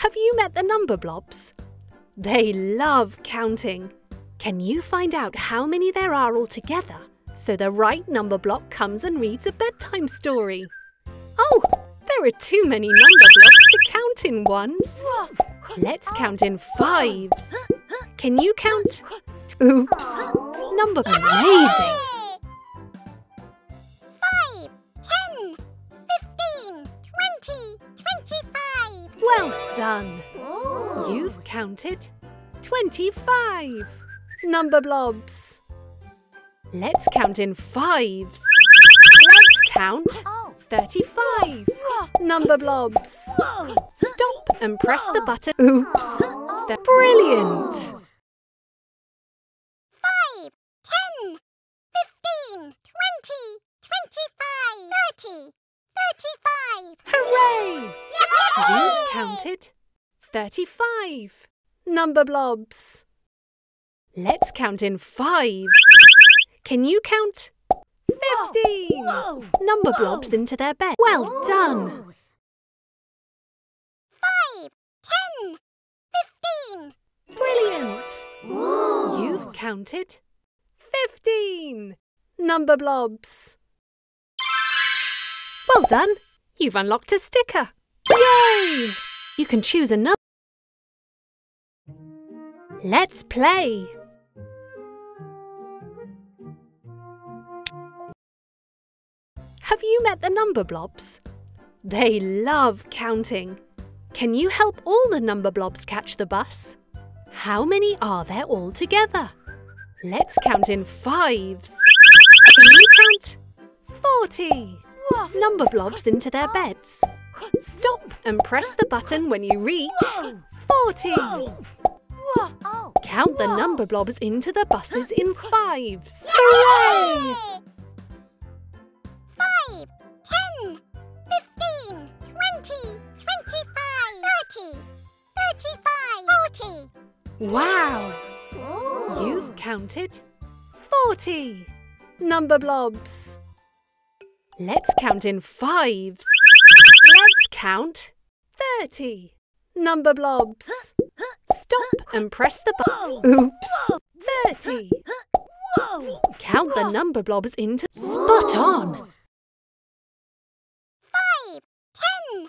Have you met the number blobs? They love counting. Can you find out how many there are altogether so the right number block comes and reads a bedtime story? Oh, there are too many number blocks to count in ones. Let's count in fives. Can you count? Oops. Number amazing. Done. Oh. You've counted 25 number blobs. Let's count in fives. Let's count Oh. 35 number blobs. Stop and press the button. Oops. Oh. They're brilliant. Five, ten, fifteen, twenty, twenty-five, thirty, thirty-five. Hooray! You've counted 35 number blobs. Let's count in fives. Can you count 15 number blobs into their bed? Well done! Five, ten, fifteen. Brilliant! You've counted 15 number blobs. Well done! You've unlocked a sticker. Yay! You can choose another. Let's play. Have you met the number blobs? They love counting. Can you help all the number blobs catch the bus? How many are there all together? Let's count in fives. Can you count? Forty. Number blobs into their beds. Stop and press the button when you reach forty. Oh. Count the number blobs into the buses in fives. Hooray! Five, ten, fifteen, twenty, twenty-five, thirty, thirty-five, forty. Wow! You've counted 40 number blobs. Let's count in fives. Let's count 30 number blobs. Stop and press the button. Oops! 30. Count the number blobs into. Spot on! Five, ten,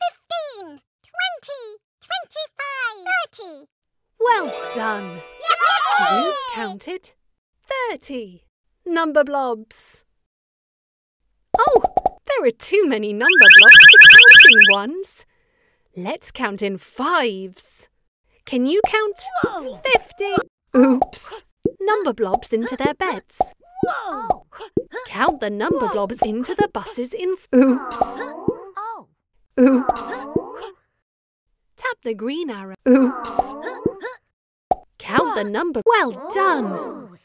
fifteen, twenty, twenty-five, thirty. Well done! You've counted 30 number blobs. Oh, there are too many number blobs to count in ones. Let's count in fives. Can you count? 50. Oops. Number blobs into their beds. Whoa. Count the number blobs into the buses in. f- Oops. Oh. Oops. Tap the green arrow. Oops. Count the number. Well done.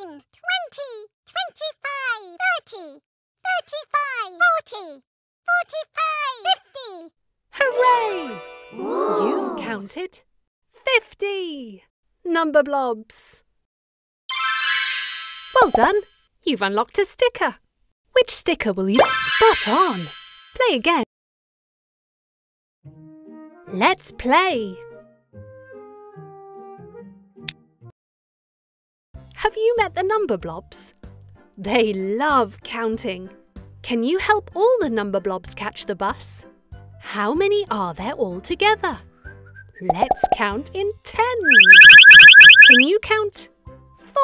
15, 20, 25, 30, 35, 40, 45, 50. Hooray! Ooh. You've counted 50 number blobs. Well done. You've unlocked a sticker. Which sticker will you spot on? Play again. Let's play. Have you met the number blobs? They love counting. Can you help all the number blobs catch the bus? How many are there altogether? Let's count in tens. Can you count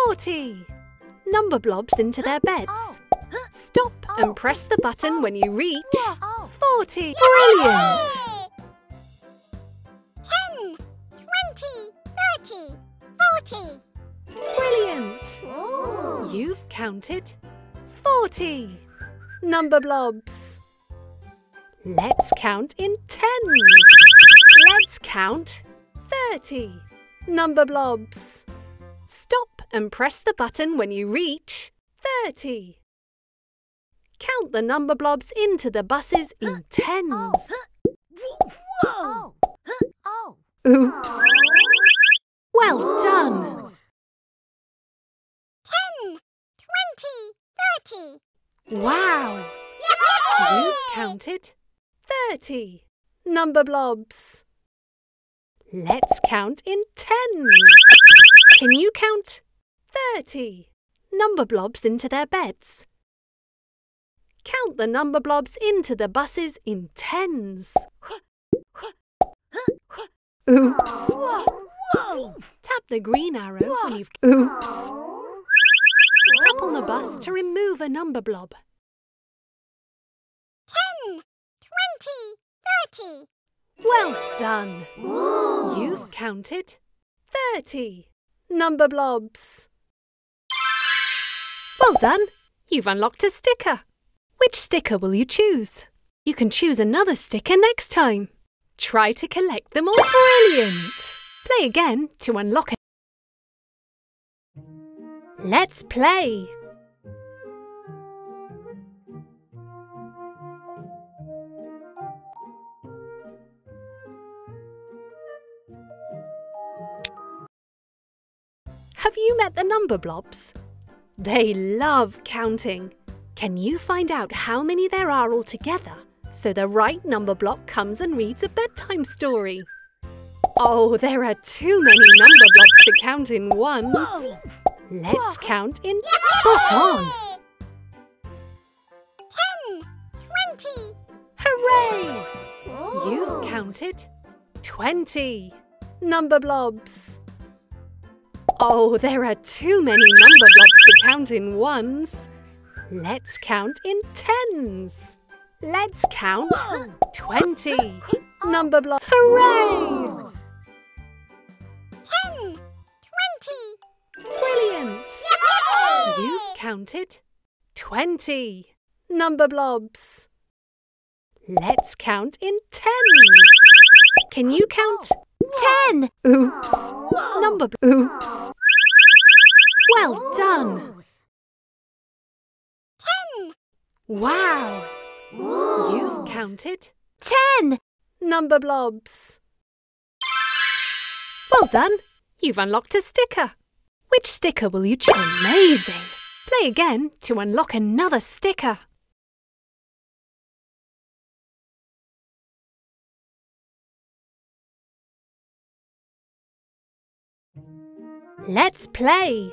40? Number blobs into their beds. Stop and press the button when you reach 40. Brilliant! 10, 20, 30, 40. You've counted 40 number blobs. Let's count in tens. Let's count 30 number blobs. Stop and press the button when you reach 30. Count the number blobs into the buses in tens. Oops. Well done. Ten, twenty, thirty. Wow. You've counted 30 number blobs. Let's count in tens. Can you count 30 number blobs into their beds? Count the number blobs into the buses in tens. Oops. Tap the green arrow when you've. Oops. Tap on the bus to remove a number blob. 10, 20, 30. Well done. You've counted 30 number blobs. Well done. You've unlocked a sticker. Which sticker will you choose? You can choose another sticker next time. Try to collect them all. Brilliant! Play again to unlock it. Let's play. Have you met the number blobs? They love counting. Can you find out how many there are altogether so the right number block comes and reads a bedtime story? Oh, there are too many number blocks to count in ones. Let's count in spot on. 10, 20. Hooray! You've counted 20 number blobs. Oh, there are too many number blobs to count in ones. Let's count in tens. Let's count 20 number blobs. Hooray! Counted 20 number blobs. Let's count in tens. Can you count 10? Oops. Number Oops. Well done. 10, Wow. You've counted 10 number blobs. Well done. You've unlocked a sticker. Which sticker will you choose? Amazing. Play again to unlock another sticker. Let's play.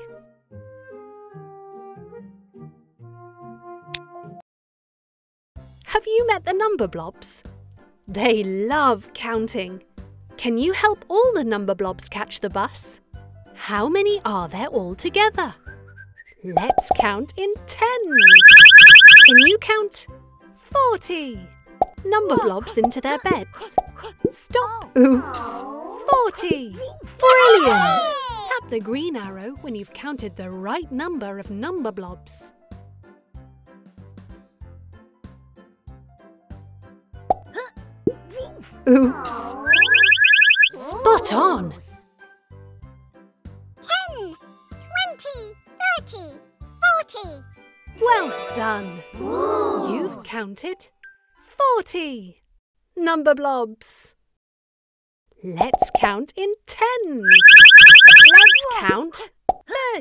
Have you met the number blobs? They love counting. Can you help all the number blobs catch the bus? How many are there altogether? Let's count in tens. Can you count 40 number blobs into their beds? Stop. Oops. 40. Brilliant. Tap the green arrow when you've counted the right number of number blobs. Oops. Spot on. Counted 40 number blobs. Let's count in tens. Let's count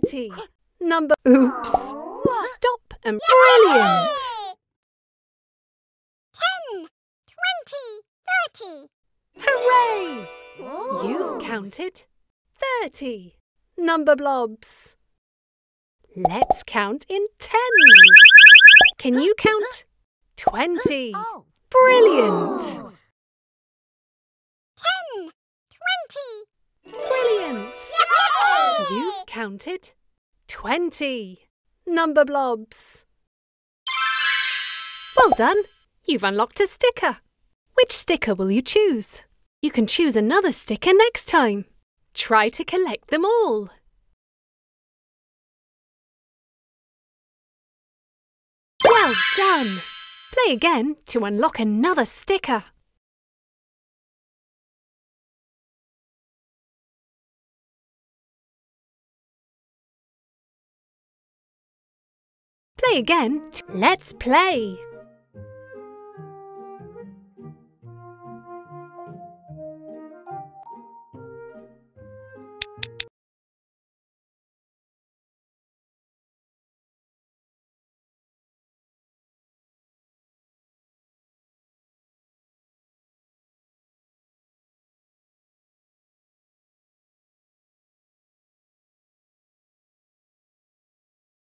30 number. Oops. Stop and brilliant. 10, 20, 30. Hooray! You've counted 30 number blobs. Let's count in tens. Can you count 20? Oh. Brilliant! 10, 20. Brilliant! You've counted 20 number blobs. Well done! You've unlocked a sticker. Which sticker will you choose? You can choose another sticker next time. Try to collect them all. Well done! Play again to unlock another sticker. Play again. Let's play.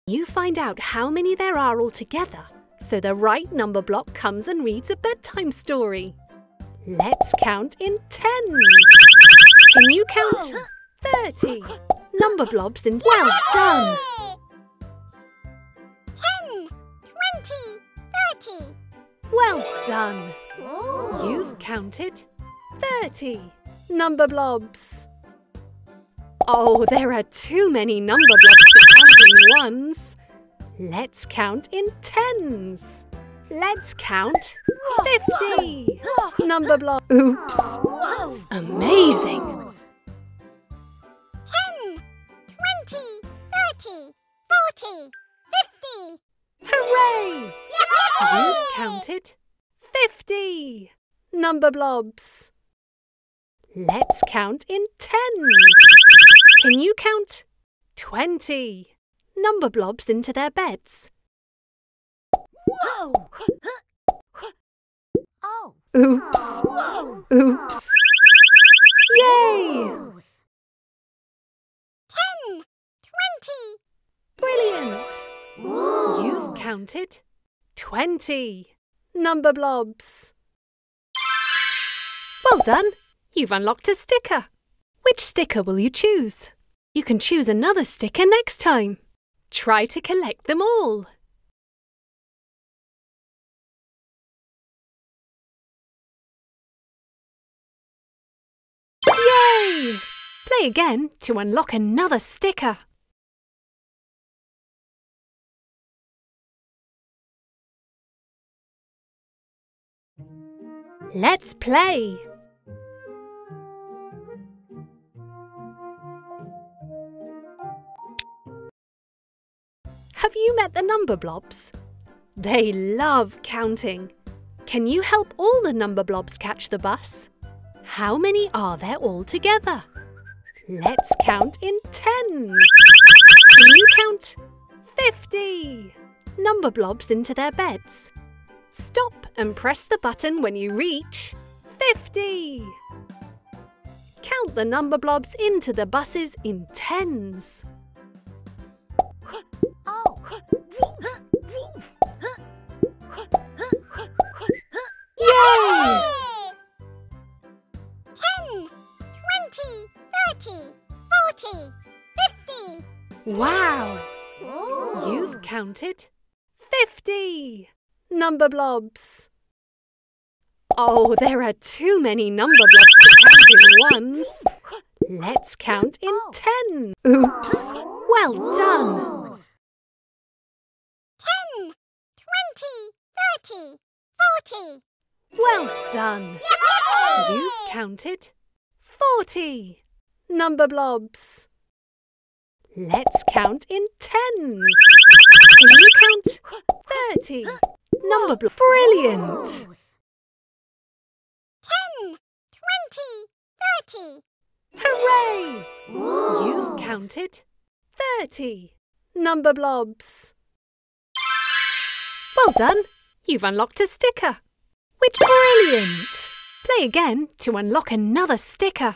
You find out how many there are altogether, so the right number block comes and reads a bedtime story. Let's count in tens. Can you count 30? Number blobs in. Well done! Ten, twenty, thirty. Well done! You've counted 30 number blobs. Oh, there are too many number blobs to count in ones. Let's count in tens. Let's count 50 number blobs. Oops! That's Amazing! Ten, twenty, thirty, forty, fifty. Hooray! You've counted 50 number blobs. Let's count in tens. Can you count 20 number blobs into their beds? Whoa! Oh. Oops! Whoa! Oops! Yay! Ten, twenty. Brilliant! You've counted 20 number blobs. Well done! You've unlocked a sticker. Which sticker will you choose? You can choose another sticker next time. Try to collect them all. Yay! Play again to unlock another sticker. Let's play. Have you met the number blobs? They love counting. Can you help all the number blobs catch the bus? How many are there altogether? Let's count in tens. Can you count 50 number blobs into their beds? Stop and press the button when you reach 50. Count the number blobs into the buses in tens. Yay! Ten, twenty, thirty, forty, fifty. Wow! You've counted 50 number blobs. Oh, there are too many number blobs to count in ones. Let's count in oh. ten. Oops! Well done! Ten, twenty, thirty, forty. Well done! You've counted 40 number blobs. Let's count in tens. Can you count 30 number blobs? Brilliant! Ten, twenty, thirty. Hooray! You've counted 30 number blobs. Well done! You've unlocked a sticker. Which brilliant! Play again to unlock another sticker.